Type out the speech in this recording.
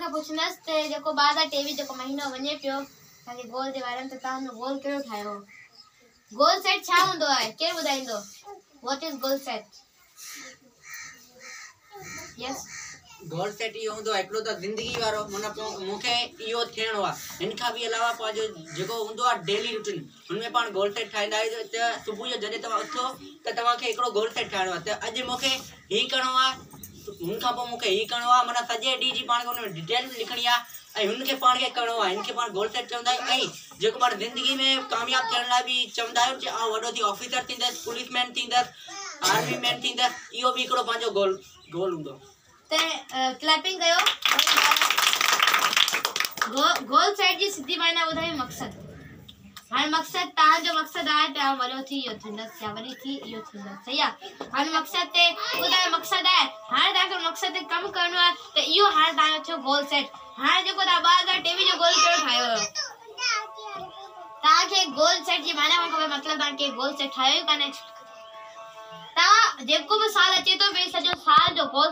तव्हांखां पुछंदसि त जेको ॿ हज़ार टेवीह जेको महीनो वञे पियो तव्हांखे गोल जे बारे में त तव्हां गोल कहिड़ो ठाहियो गोल सेट छा हूंदो आहे केरु ॿुधाईंदो what is goal set yes goal set इहो हूंदो आहे हिकिड़ो त ज़िंदगी वारो माना पोइ मूंखे इहो थियणो आहे हिन खां बि अलावा पंहिंजो जेको हूंदो आहे डेली रूटीन हुनमें पाण गोल सेट ठाहींदा आहियूं त सुबुह जो जॾहिं तव्हां उथो त तव्हांखे हिकिड़ो गोल सेट ठाहिणो आहे त अॼु मूंखे हीअ करिणो आहे हुन खां पोइ मूंखे माना सॼे ॾींहं जी पाण में डिटेल लिखणी ऐं हुनखे पाण खे करिणो आहे हिनखे पाण गोल सेट चवंदा आहियूं। ऐं ज़िंदगी में कामयाबु थियण लाइ बि चवंदा आहियूं की थी ऑफिसर पुलिसमैन थींदसि आर्मी मैन थींदसि हिकिड़ो पंहिंजो गोल गोल हूंदो। त क्लैपिंग कयो। गोल सेट जी सिधी मायना ॿुधायो मक़सदु। हाणे मक़सदु मक़सदु आहे त आउं वॾो थी इहो थींदसि या वॾी थी इहो थींदसि सही हाणे मक़सदु ते ॿुधायो मक़सदु आहे हाणे तव्हांखे मक़सद ते कमु करिणो आहे त इहो हाणे तव्हांजो थियो गोल सेट हाणे जेको तव्हां ॿ हज़ार टेवीह जो गोल कहिड़ो ठाहियो हुयो तव्हांखे गोल सेट जी माना खपे मतिलबु तव्हांखे गोल सेट ठाहियो ई कान्हे तव्हां जेको बि साल अचे थो पियो सॼो साल जो गोल